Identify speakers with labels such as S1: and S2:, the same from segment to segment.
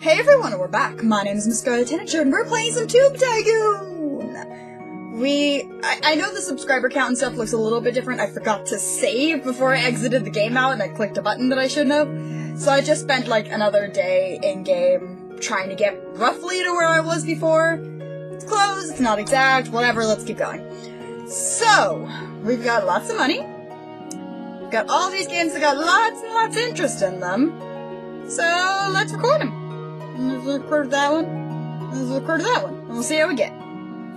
S1: Hey everyone, we're back. My name is Miss Scarlet Tanager, and we're playing some Tube Tycoon! We... I, I know the subscriber count and stuff looks a little bit different. I forgot to save before I exited the game out, and I clicked a button that I shouldn't have. So I just spent, like, another day in-game trying to get roughly to where I was before. It's close, it's not exact, whatever, let's keep going. So, we've got lots of money. We've got all these games that got lots and lots of interest in them. So, let's record them. Let's record that one. Let's record that one. And we'll see how we get.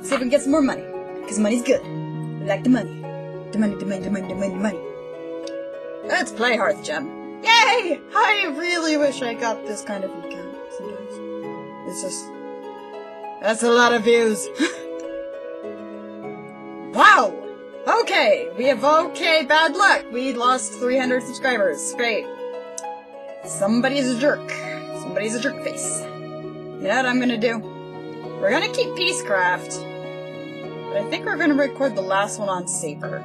S1: See if we can get some more money. Because money's good. We like the money. The money, the money, the money, the money, the money. Let's play Hearth Gem. Yay! I really wish I got this kind of account sometimes. It's just... That's a lot of views. wow! Okay, we have okay, bad luck. We lost 300 subscribers. Great. Somebody's a jerk. Somebody's a jerk face. Know what I'm gonna do? We're gonna keep Peacecraft, but I think we're gonna record the last one on Saber.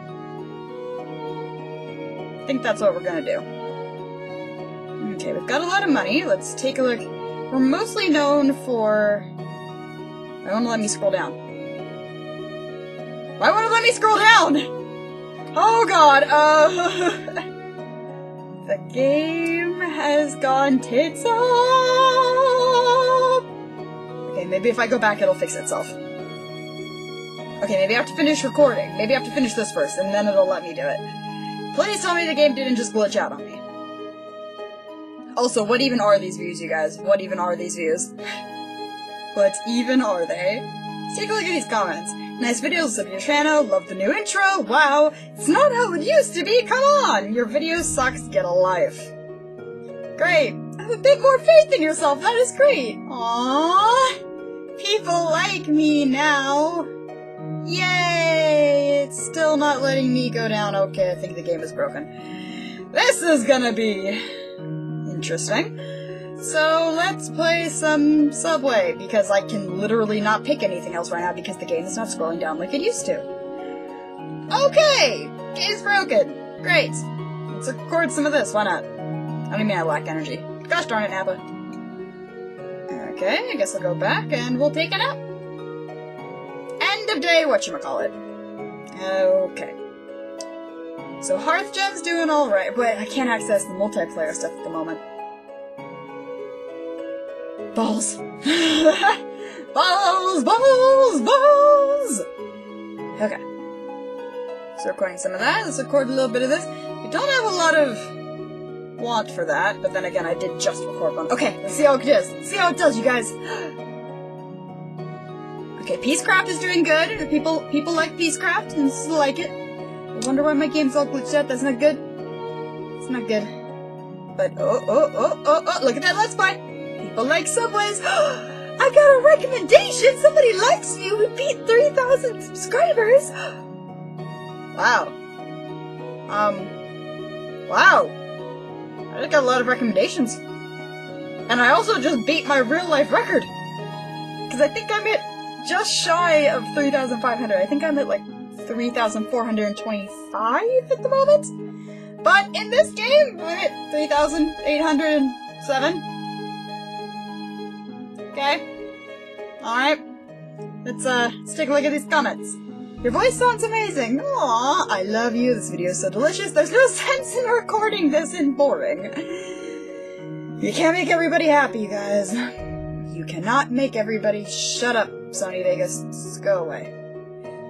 S1: I think that's what we're gonna do. Okay, we've got a lot of money. Let's take a look. We're mostly known for... I want to let me scroll down. Why won't it let me scroll down? Oh god, uh... The game has gone tits up! Okay, maybe if I go back it'll fix itself. Okay, maybe I have to finish recording. Maybe I have to finish this first, and then it'll let me do it. Please tell me the game didn't just glitch out on me. Also, what even are these views, you guys? What even are these views? what even are they? Let's take a look at these comments. Nice videos of your channel, love the new intro, wow, it's not how it used to be, come on! Your video sucks, get a life. Great, have a bit more faith in yourself, that is great! Aww, people like me now. Yay, it's still not letting me go down, okay, I think the game is broken. This is gonna be interesting. So let's play some Subway, because I can literally not pick anything else right now because the game is not scrolling down like it used to. Okay! Game's broken. Great. Let's record some of this, why not? I mean I lack energy. Gosh darn it, Nappa. Okay, I guess I'll go back and we'll take it out. End of day, whatchamacallit. Okay. So Hearth Gem's doing alright, but I can't access the multiplayer stuff at the moment. Balls. balls, balls, balls! Okay. So recording some of that. Let's record a little bit of this. We don't have a lot of want for that, but then again, I did just record one. Okay, let's see how it does. see how it does, you guys. Okay, Peacecraft is doing good. People people like Peacecraft and still like it. I wonder why my game's all glitched out. That's not good. It's not good. But oh oh oh oh oh! Look at that Let's Play. People like Subways. I got a recommendation. Somebody likes me. We beat three thousand subscribers. wow. Um. Wow. I got a lot of recommendations. And I also just beat my real life record. Because I think I'm at just shy of 3,500. I think I'm at like 3,425 at the moment. But in this game, I'm at 3,807. Okay. Alright. Let's, uh, let's take a look at these comments. Your voice sounds amazing. Aw, I love you. This video is so delicious. There's no sense in recording this and boring. You can't make everybody happy, you guys. You cannot make everybody shut up, Sony Vegas. Just go away.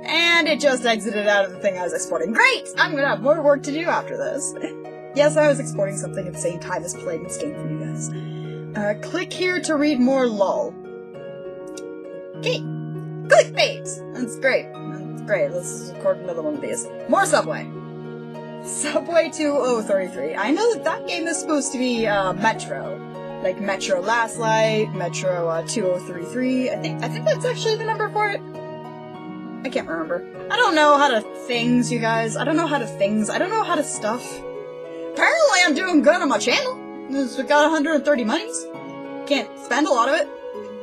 S1: And it just exited out of the thing I was exporting. Great! I'm gonna have more work to do after this. Yes, I was exporting something at the same time as playing this game for you guys. Uh, click here to read more lol. Okay. Clickbait! That's great. Great. Let's record another one of these. More Subway. Subway 2033. I know that that game is supposed to be, uh, Metro. Like Metro Last Light, Metro, uh, 2033. I think, I think that's actually the number for it. I can't remember. I don't know how to things, you guys. I don't know how to things. I don't know how to stuff. Apparently I'm doing good on my channel. We got 130 monies. Can't spend a lot of it.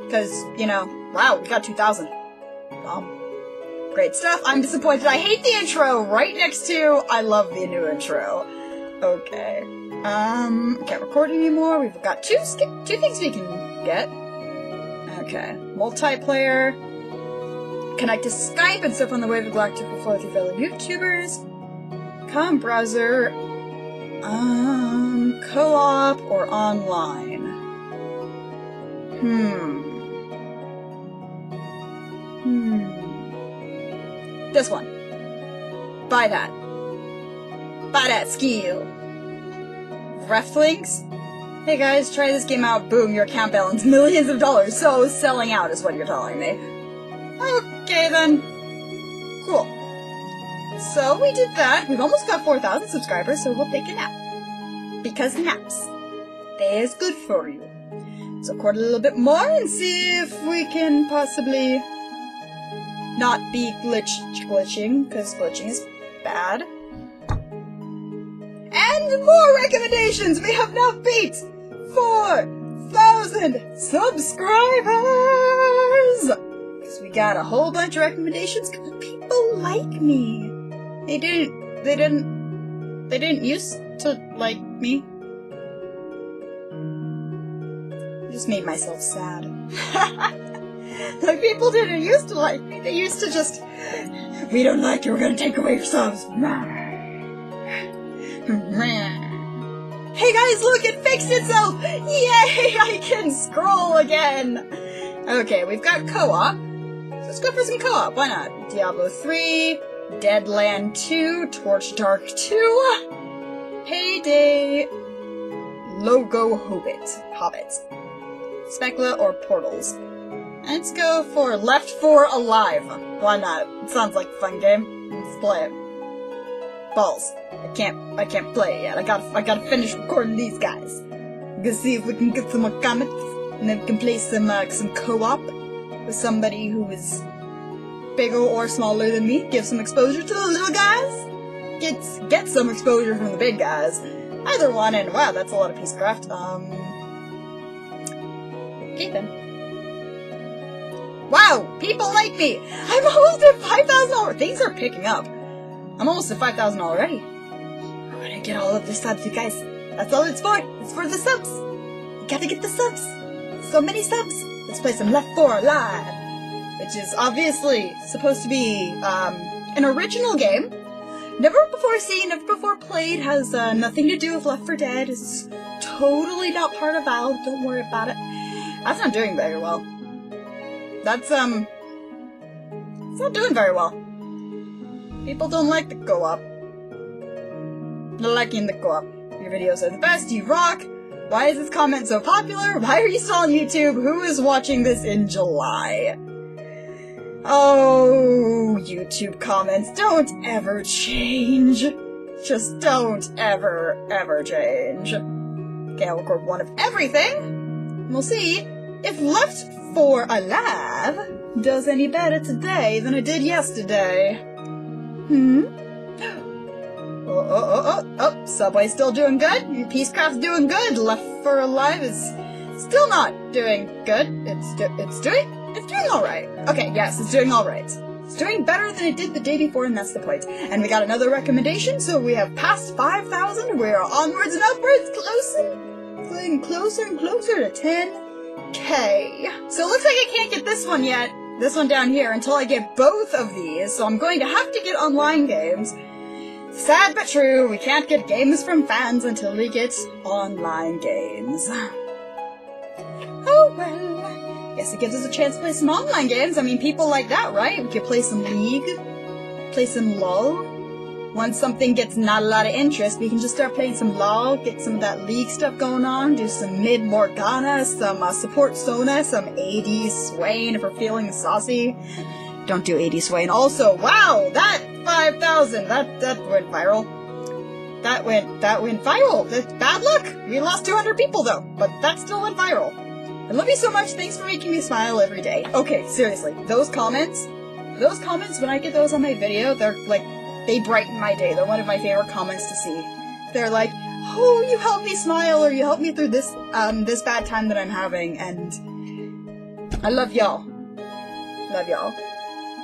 S1: Because, you know, wow, we got 2,000. Um, great stuff. I'm disappointed. I hate the intro right next to I love the new intro. Okay. Um, can't record anymore. We've got two two things we can get. Okay. Multiplayer. Connect to Skype and stuff on the wave of galactic flow through fellow YouTubers. Com browser. Um, co-op or online? Hmm. This one. Buy that. Buy that skill. Ref links? Hey guys, try this game out. Boom, your account balance millions of dollars. So selling out is what you're telling me. Okay then. Cool. So we did that. We've almost got 4,000 subscribers, so we'll take a nap. Because naps. They is good for you. So record a little bit more and see if we can possibly not be glitch glitching, because glitching is bad. And more recommendations! We have now beat 4,000 subscribers! Because we got a whole bunch of recommendations because people like me. They didn't, they didn't, they didn't used to like me. I just made myself sad. like people didn't used to like me. They used to just, we don't like you, we're gonna take away your subs. Hey guys, look, it fixed itself! Yay, I can scroll again! Okay, we've got co-op. Let's go for some co-op, why not? Diablo 3, Deadland 2, Torch Dark 2, Payday, Logo Hobbit, Hobbit, Specula or Portals. Let's go for Left 4 Alive. Why not? It sounds like a fun game. Let's play it balls. I can't, I can't play it yet. I gotta, I gotta finish recording these guys. Gonna see if we can get some more comments, and then we can play some, uh, some co-op with somebody who is bigger or smaller than me. Give some exposure to the little guys. Get, get some exposure from the big guys. Either one, and wow, that's a lot of Peacecraft. Um, okay then. Wow, people like me! I'm almost at 5,000 Things are picking up. I'm almost at 5,000 already. I'm gonna get all of the subs, you guys. That's all it's for. It's for the subs. You gotta get the subs. So many subs. Let's play some Left 4 Live. Which is obviously supposed to be, um, an original game. Never before seen, never before played, has uh, nothing to do with Left 4 Dead. It's totally not part of Valve. Don't worry about it. That's not doing very well. That's, um, it's not doing very well. People don't like the co-op. Not liking the co-op. Your videos are the best, you rock! Why is this comment so popular? Why are you still on YouTube? Who is watching this in July? Oh, YouTube comments, don't ever change. Just don't ever, ever change. Okay, I'll record one of everything. We'll see if Left 4 Alive does any better today than it did yesterday. Hmm? Oh, oh, oh, oh, oh, Subway's still doing good. Peacecraft's doing good. Left 4 Alive is still not doing good. It's do it's doing it's doing all right. Okay, yes, it's doing all right. It's doing better than it did the day before, and that's the point. And we got another recommendation, so we have passed 5,000. We're onwards and upwards, closer, getting closer and closer to 10k. So it looks like I can't get this one yet this one down here until I get both of these, so I'm going to have to get online games. Sad but true, we can't get games from fans until we get online games. Oh well. Guess it gives us a chance to play some online games. I mean, people like that, right? We could play some League, play some LOL, once something gets not a lot of interest, we can just start playing some LOL, get some of that League stuff going on, do some mid Morgana, some uh, support Sona, some AD Swain if we're feeling saucy. Don't do AD Swain. Also, wow, that 5,000, that, that went viral. That went, that went viral. That's bad luck. We lost 200 people though, but that still went viral. I love you so much. Thanks for making me smile every day. Okay, seriously, those comments, those comments, when I get those on my video, they're like they brighten my day. They're one of my favorite comments to see. They're like, "Oh, you helped me smile, or you helped me through this um this bad time that I'm having," and I love y'all. Love y'all.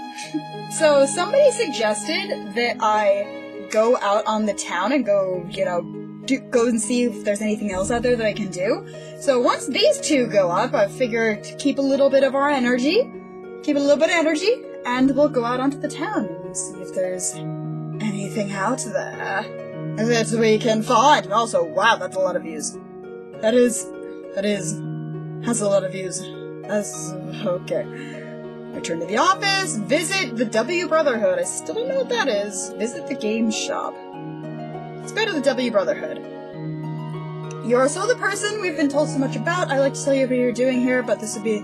S1: so somebody suggested that I go out on the town and go, you know, do, go and see if there's anything else out there that I can do. So once these two go up, I figure to keep a little bit of our energy, keep a little bit of energy, and we'll go out onto the town and see if there's anything out there that we can find. Also, wow, that's a lot of views. That is, that is, has a lot of views. That's okay. Return to the office, visit the W Brotherhood. I still don't know what that is. Visit the game shop. Let's go to the W Brotherhood. You are so the person we've been told so much about. I like to tell you what you're doing here, but this would be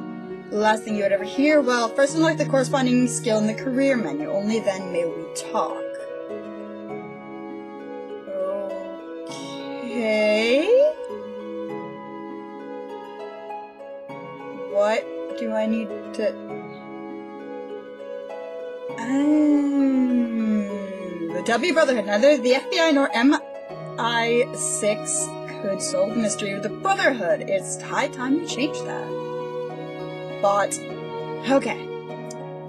S1: the last thing you would ever hear. Well, first unlock the corresponding skill in the career menu. Only then may we talk. Okay. What do I need to... Um, the W Brotherhood. Neither the FBI nor MI6 could solve the mystery of the Brotherhood. It's high time to change that. But, okay.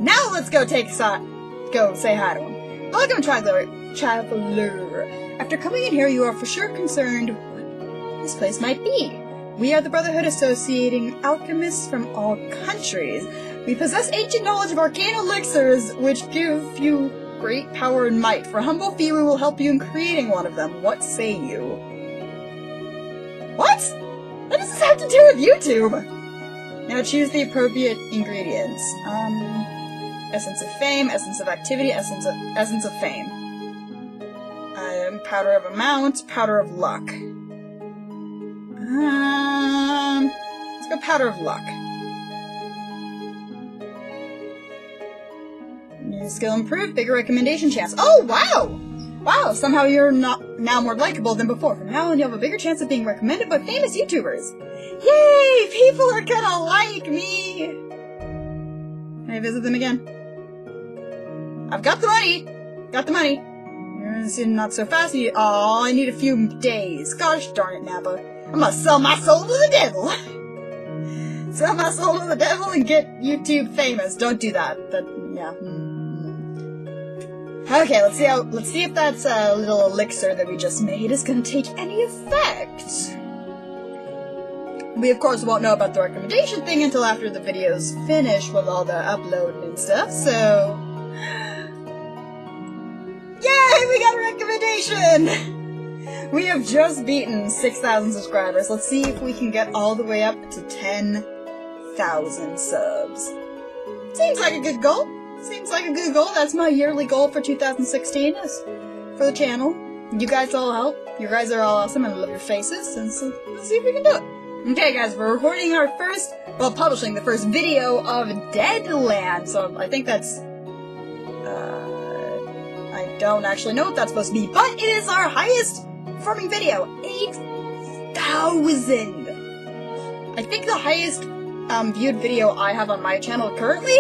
S1: Now let's go take a go say hi to him. Welcome, traveler. Traveler. After coming in here, you are for sure concerned what this place might be. We are the Brotherhood associating alchemists from all countries. We possess ancient knowledge of arcane elixirs, which give you great power and might. For humble fee, we will help you in creating one of them. What say you? What? What does this have to do with YouTube? Now choose the appropriate ingredients. Um, essence of fame, essence of activity, essence of essence of fame. Powder of amount, powder of luck. Um, let's go powder of luck. New skill improved, bigger recommendation chance. Oh, wow! Wow, somehow you're not now more likable than before. From now on, you have a bigger chance of being recommended by famous YouTubers. Yay! People are gonna like me! Can I visit them again? I've got the money! Got the money. Not so fast. Oh, I need a few days. Gosh darn it, Nappa. I'm gonna sell my soul to the devil! sell my soul to the devil and get YouTube famous. Don't do that. That, yeah. Okay, let's see how, let's see if that uh, little elixir that we just made is gonna take any effect. We of course won't know about the recommendation thing until after the video's finished with all the upload and stuff, so... We got a recommendation! We have just beaten 6,000 subscribers. Let's see if we can get all the way up to 10,000 subs. Seems like a good goal. Seems like a good goal. That's my yearly goal for 2016 is for the channel. You guys all help. You guys are all awesome and I love your faces, and so let's see if we can do it. Okay guys, we're recording our first, well publishing the first video of Deadland, so I think that's, don't actually know what that's supposed to be, but it is our highest performing video, 8,000! I think the highest um, viewed video I have on my channel currently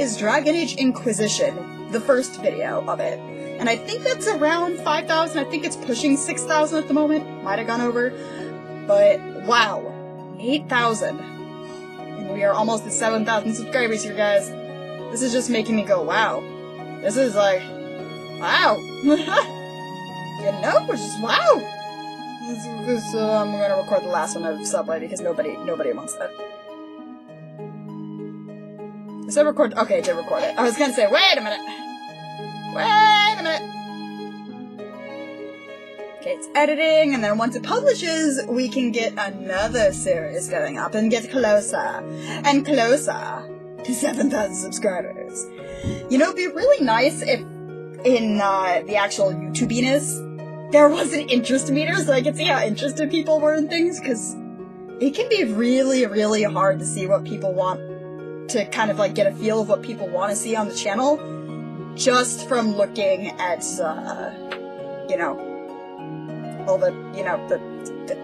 S1: is Dragon Age Inquisition, the first video of it. And I think that's around 5,000, I think it's pushing 6,000 at the moment, might have gone over, but wow, 8,000. And we are almost at 7,000 subscribers here, guys. This is just making me go, wow. This is like, wow. you know, just wow. This, this, uh, I'm gonna record the last one of Subway because nobody, nobody wants that. Is that record? Okay, I did record it. I was gonna say, wait a minute. Wait a minute. Okay, it's editing, and then once it publishes, we can get another series going up and get closer and closer to 7,000 subscribers. You know, it'd be really nice if in uh, the actual YouTubiness, there was an interest meter so I could see how interested people were in things, because it can be really, really hard to see what people want to kind of like get a feel of what people want to see on the channel just from looking at, uh, you know, all the, you know, the, the,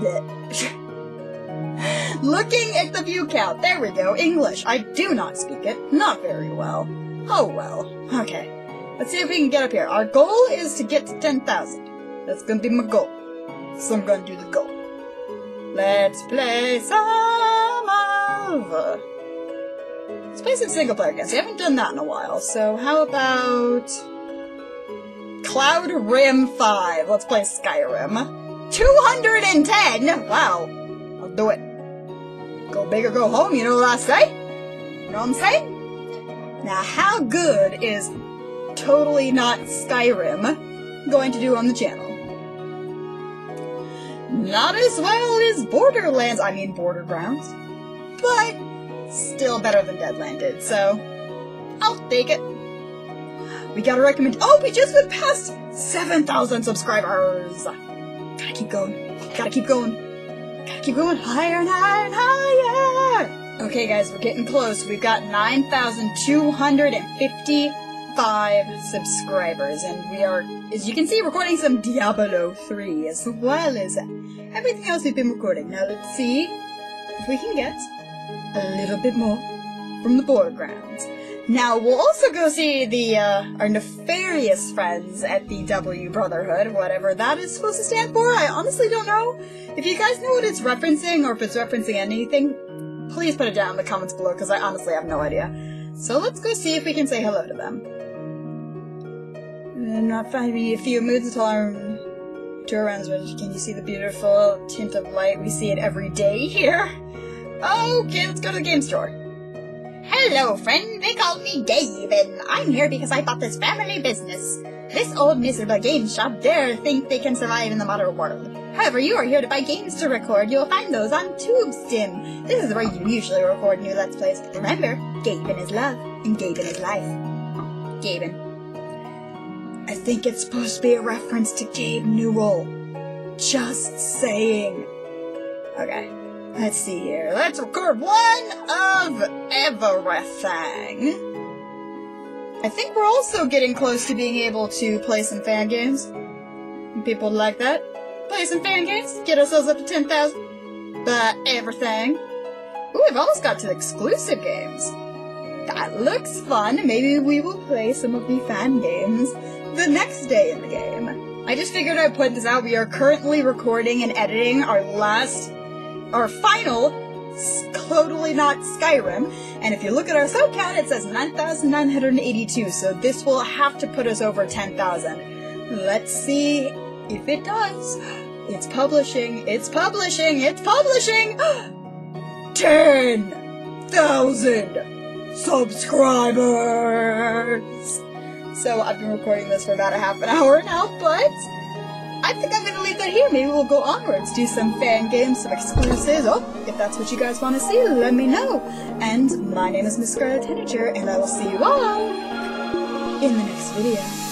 S1: the looking at the view count. There we go. English. I do not speak it. Not very well. Oh well. Okay. Let's see if we can get up here. Our goal is to get to 10,000. That's gonna be my goal. So I'm gonna do the goal. Let's play some of... Uh, let's play some single player games. We haven't done that in a while, so how about... Cloud Rim 5. Let's play Skyrim. 210! Wow. I'll do it. Go big or go home, you know what I say? You know what I'm saying? Now, how good is Totally Not Skyrim going to do on the channel? Not as well as Borderlands, I mean Bordergrounds, but still better than Deadland did, so I'll take it. We gotta recommend- Oh, we just went past 7,000 subscribers! Gotta keep going. Gotta keep going. Gotta keep going higher and higher and higher! Okay guys, we're getting close. We've got 9,255 subscribers, and we are, as you can see, recording some Diablo 3, as well as everything else we've been recording. Now let's see if we can get a little bit more from the Bordergrounds. Now, we'll also go see the, uh, our nefarious friends at the W Brotherhood, whatever that is supposed to stand for. I honestly don't know. If you guys know what it's referencing, or if it's referencing anything, please put it down in the comments below, because I honestly have no idea. So let's go see if we can say hello to them. Not finding a few moods until I'm to around which can you see the beautiful tint of light? We see it every day here. Oh, okay, let's go to the game store. Hello, friend. They call me Dave, and I'm here because I bought this family business. This old miserable game shop dare think they can survive in the modern world. However, you are here to buy games to record. You'll find those on TubeStim. This is where you usually record new Let's Plays. Remember, Gaben is love, and Gaben is life. Gaben. I think it's supposed to be a reference to Gabe Newell. Just saying. Okay. Let's see here. Let's record one of everything. I think we're also getting close to being able to play some fan games. People like that. Play some fan games. Get ourselves up to 10,000. But everything. Ooh, we've almost got to exclusive games. That looks fun. Maybe we will play some of the fan games the next day in the game. I just figured I'd put this out. We are currently recording and editing our last our final totally not Skyrim. And if you look at our sub count, it says 9,982, so this will have to put us over 10,000. Let's see if it does. It's publishing, it's publishing, it's publishing! 10,000 subscribers! So I've been recording this for about a half an hour now, but I think I'm gonna leave that here. Maybe we'll go onwards, do some fan games, some exclusives. Oh, if that's what you guys want to see, let me know. And my name is Miss Scarlet Tanager, and I will see you all in the next video.